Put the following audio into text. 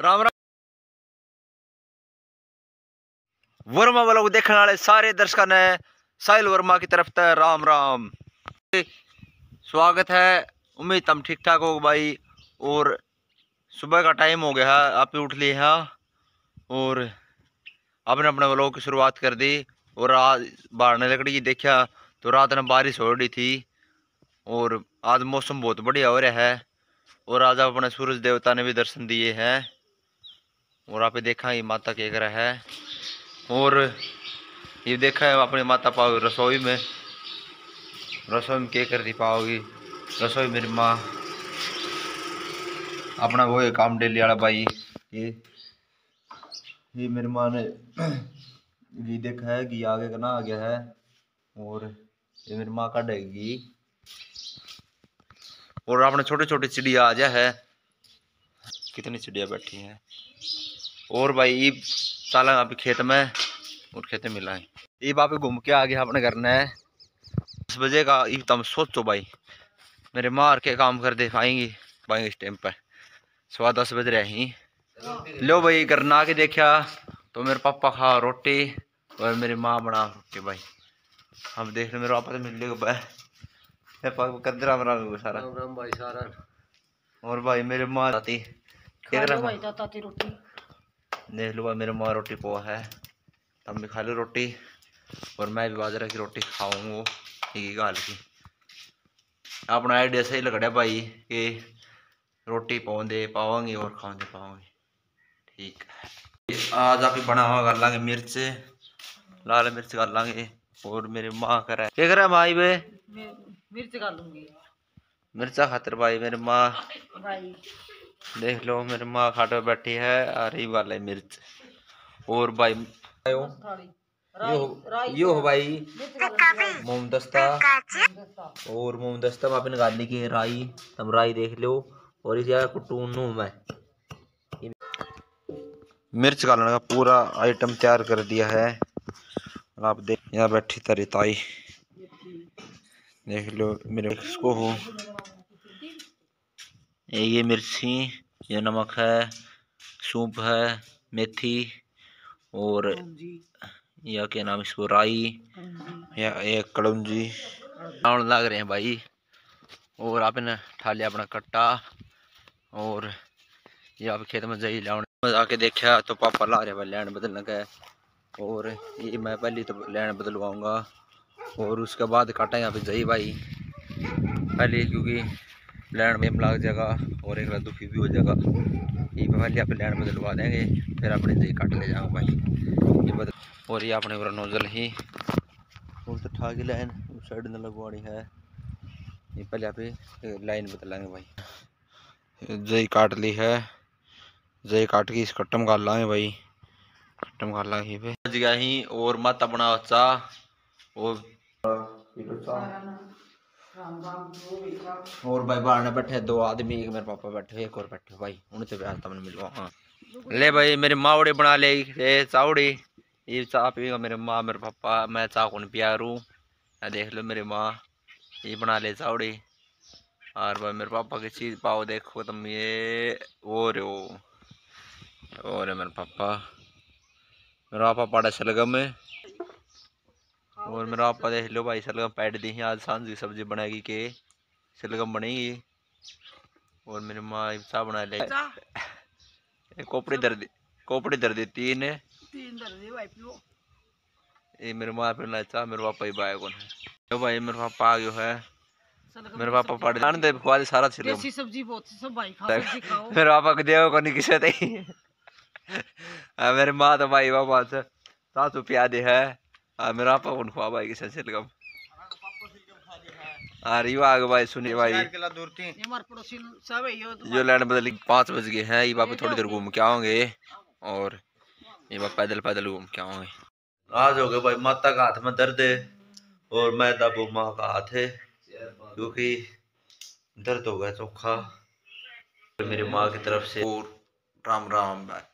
राम राम। वर्मा वालों को देखने वाले सारे दर्शकों ने साहिल वर्मा की तरफ़ से राम राम। स्वागत है। उम्मीद तुम ठीक ठाक हो भाई। और सुबह का टाइम हो गया है। आप उठ लिए हैं। और आपने अपने व्लॉग की शुरुआत कर दी। और आज बाहर ने लकड़ी की देखा तो रात में बारिश हो रही थी। और आज मौसम बहुत बढ़िया हो रहा है। और आज आप अपने सूरज देवता ने भी दर्शन दिए हैं। और आप देखा ये माता के कर है। और ये देखा है अपने माता पाओगी रसोई में। रसोई में क्या दी पाओगी? रसोई मेरी माँ। अपना वो है काम डेली वाला भाई, ये ये मेरी माँ ने घी देखा है घी आगे का ना आ गया है। और ये मेरी माँ काटेगी। और अपने छोटे छोटे चिड़िया आ जा है। कितनी चिड़िया बैठी हैं? और भाई चाला अभी खेत में और खेत में मिला है। ईब आप घूम के आ गया अपने घर ने। दस बजे का ईब तुम सोचो भाई मेरे मार के काम कर दे पाएँगी पाएँगे इस टाइम पर सुबह दस बज रहे ही। लो भाई घर ना के देखा तो मेरे पापा खा रोटी और मेरी माँ बना रोटी भाई। हम देख रहे मेरे पापा तो मिल कर राम राम सारा। राम भाई सारा। और भाई मेरे माँ लो भाई ताता रोटी। देख लो मेरे माँ रोटी पोहा है। तुम भी खा लो रोटी और मैं भी बाजरा की रोटी खाऊँगा वो ठीक गाल की। अपना आइडिया सही लग रहा भाई कि रोटी पाओगे पाओगे और खाओगे पाओगे ठीक है। आज आप बना हुआ कर लांगे मिर्च लाल मिर्च कर लांगे और मेरी माँ कर। क्या कर भाई बे? मिर्च खा लूँगी। मिर्चा खातर भाई मेरी माँ। देख लो, मेरी माँ खाटो बैठी है ये वाला मिर्च। और भाई यो हो भाई। मोम दस्ता और मोम दस्ता में आपने गाली की राई। तुम राई देख लो, और इस जगह कुटूनू में। मिर्च गालने का पूरा आइटम तैयार कर दिया है। आप देख, यहाँ बैठी तारी ताई। देख लो, मेरे इसको हो। ये मिर्ची ये नमक है सूप है मेथी और या क्या नाम इसको राई या एक कड़ौंजी लाउन लग रहे हैं भाई। और आपने ठा लिया अपना कट्टा। और ये आप खेत में जाइए लाउन आके देखा तो पापा ला रहे भाई लैंड बदलने का। और ये मैं पहली तो लैंड बदलवाऊँगा। और उसके बाद काटा यहाँ पे जाइए भाई। पहले क्योंकि लैंड में लग जाएगा और एक दुखी भी हो जाएगा। ये पहले आप लैंड बदलवा देंगे, फिर अपने जाइए काट ले जाऊँगा भाई। ये बदल और ये अपने पूरा नोजल ही। और तो ठा की लाइन उस साइड में लगवानी है। ये पहले आप लाइन बदलाएँगे भाई। जई काट ली है। जई काट के इस कट्टम काट लाएँगे भाई। कट्टम काट लाएँगे पे गया ही और मत बना चा और और भाई बाहर ने बैठे, दो आदमी, एक मेरे पापा बैठे, एक और बैठे। भाई उनसे भी आज तुमने मिलवा हाँ। ले भाई, मेरी मावड़ी बना ले ये चावड़ी। ये चाह पीगा मेरे माँ, मेरे पापा। मैं चाह कौन प्यारू देख लो मेरी माँ। ये बना ले चावड़ी। और भाई, मेरे पापा की चीज़ पाओ, देखो तुम ये। वो रे वो और है मेरे पापा। मेरा पापा पड़ा सलगम में और मेरा पापा देख लो भाई सलगम पैट दी आज साँझ की सब्ज़ी बनाएगी के सलगम बनेगी और मेरी माँ चाह बना ले। कोपड़ी दर दी कोपड़ी दर देती इन्हें तीन दर्जे भाई पियो। ये मेरे माँ पे ना चाह मेरे पापा ही बाय कौन है तो भाई मेरे पापा आ गयो है। मेरे पापा पढ़ जान दे खुआ सारा छिल देसी सब्ज़ी बहुत सब भाई खाओ सब्ज़ी खाओ। मेरे पापा को देव को नहीं किसे थे आ, मेरे माँ तो भाई पापा से सासू पिया दे है। मेरा पापा कौन खुआ भाई किसे छिलगम आ रही आगे भाई सुनी भाई। ये हमारे पड़ोसी सब है यो जो लैंड बदली पाँच बज गए हैं ये बापा थोड़ी देर घूम के आओगे और ये बाप पैदल पैदल घूम के आओगे। आज हो गए भाई माता का हाथ में दर्द है और मैं दाबू माँ का हाथ है क्योंकि दर्द हो गया चोखा मेरी माँ की तरफ़ से और राम राम भाई